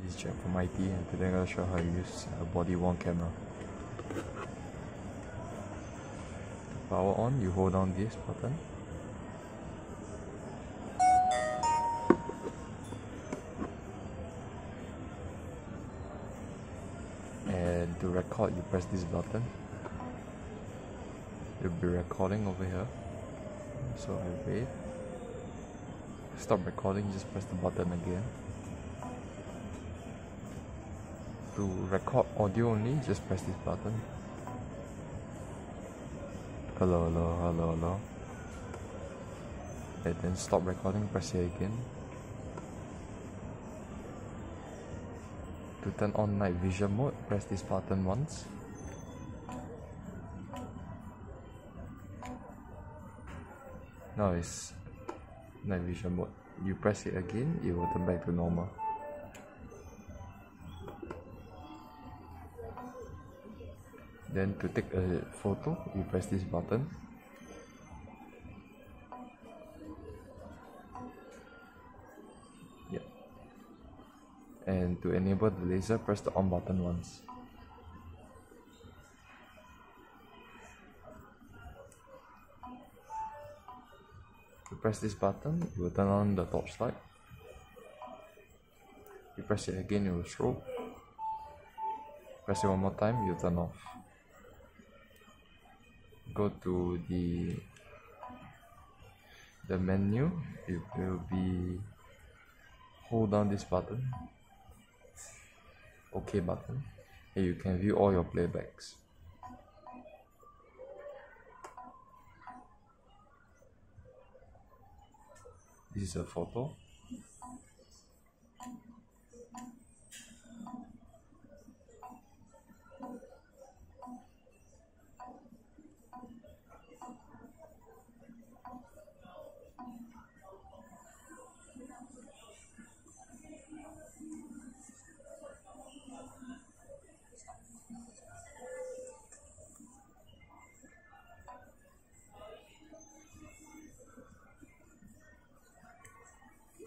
This is Jack from IT and today I'm going to show how to use a body worn camera. To power on, you hold down this button. And to record, you press this button. You'll be recording over here. So I wait. Stop recording, just press the button again. To record audio only, just press this button. Hello, hello, hello, hello. And then stop recording, press it again. To turn on night vision mode, press this button once. Now it's night vision mode. You press it again, it will turn back to normal. Then to take a photo, you press this button. Yep. And to enable the laser, press the on button once. You press this button, you will turn on the torchlight. You press it again, it will strobe. Press it one more time, you turn off go to the the menu. It will be hold down this button. Ok button. And you can view all your playbacks. This is a photo